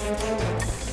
Música